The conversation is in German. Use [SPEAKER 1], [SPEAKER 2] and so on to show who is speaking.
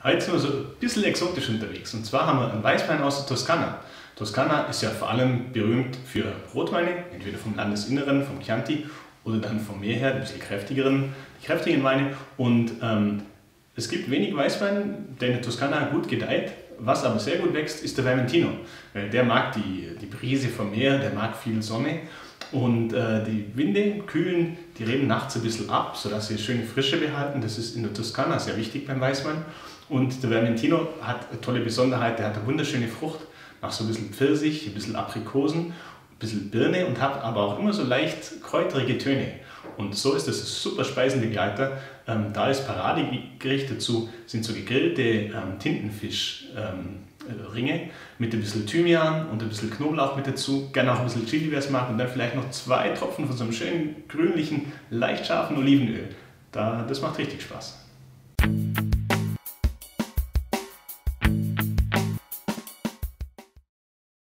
[SPEAKER 1] Heute sind wir so ein bisschen exotisch unterwegs. Und zwar haben wir einen Weißwein aus der Toskana. Toskana ist ja vor allem berühmt für Rotweine, entweder vom Landesinneren, vom Chianti oder dann vom Meer her, ein bisschen kräftigeren, die kräftigen Weine. Und ähm, es gibt wenig Weißwein, der in der Toskana gut gedeiht. Was aber sehr gut wächst, ist der Vermentino. Der mag die, die Brise vom Meer, der mag viel Sonne. Und äh, die Winde kühlen die Reben nachts ein bisschen ab, sodass sie schöne Frische behalten. Das ist in der Toskana sehr wichtig beim Weißwein. Und der Vermentino hat eine tolle Besonderheit, der hat eine wunderschöne Frucht, nach so ein bisschen Pfirsich, ein bisschen Aprikosen, ein bisschen Birne und hat aber auch immer so leicht kräuterige Töne. Und so ist das ein super Speisenbegleiter. Ähm, da ist Paradegericht dazu, sind so gegrillte ähm, Tintenfischringe ähm, mit ein bisschen Thymian und ein bisschen Knoblauch mit dazu. Gerne auch ein bisschen Chili, wer es mag. Und dann vielleicht noch zwei Tropfen von so einem schönen grünlichen, leicht scharfen Olivenöl. Da, das macht richtig Spaß.